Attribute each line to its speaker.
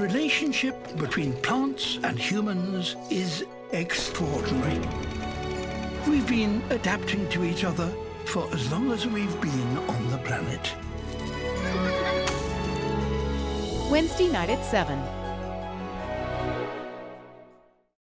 Speaker 1: relationship between plants and humans is extraordinary. We've been adapting to each other for as long as we've been on the planet.
Speaker 2: Wednesday night at 7.